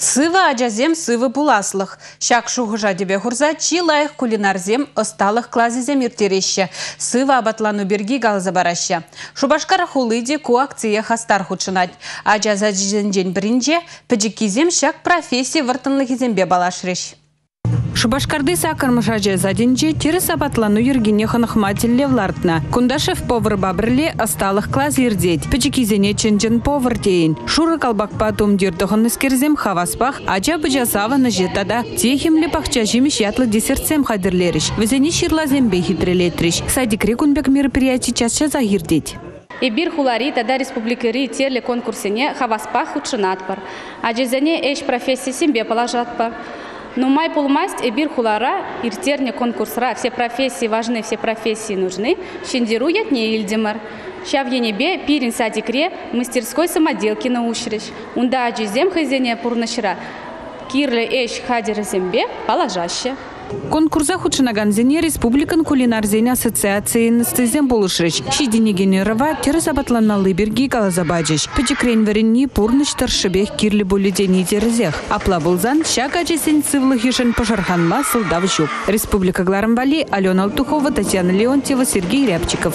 Сыва ажазем сывы буласлых. Шак шуғыжа дебе хурза чи лайық кулинарзем осталых клазизем иртереща. Сыва абатлану берги галза бараща. Шубашкара хулыде ку акция хастар хучынать. Ажаза жинжен бірінже піджікізем шак профессия вартынлығызембе балашреш. Шубашкарды сакармышаже задинче терес апатлану ергене ханахмателле влартна. Кундашев повар осталых класс ердеть. Печекизене ченчен повар дейін. Шура калбакпа тумдирдығын искерзем хаваспах, ача быжасава на жетада. Техимле пахча жимиш ятлы десертсем хадырлериш. Везени ширлазембе хитрелетриш. Садикре кунбек мероприятий часча загирдеть. Эбир хулари тада республикари терле конкурсене хаваспах худшынатпар. Ажезене эш профессия сембе положатпар. Но май полмасть эбир хулара, иртерне конкурсра, все профессии важны, все профессии нужны. Щендирует не Ильдимар. Щав енебе пирин садикре мастерской самоделки наушрищ. Унда аджизем хазене пурнашра. Кирле эш хадер зембе положаще. Конкурса худшынаганзене Республикан кулинарзене ассоциации настызен болышрыч. Шидине генерова терес абатланалы берги галазабаджиш. Печекрен веренни пурныш таршыбех кирлі боледени терезех. Апла болзан шак ачесен жук. Республика Гларамбали, Алена Алтухова, Татьяна Леонтьева, Сергей Рябчиков.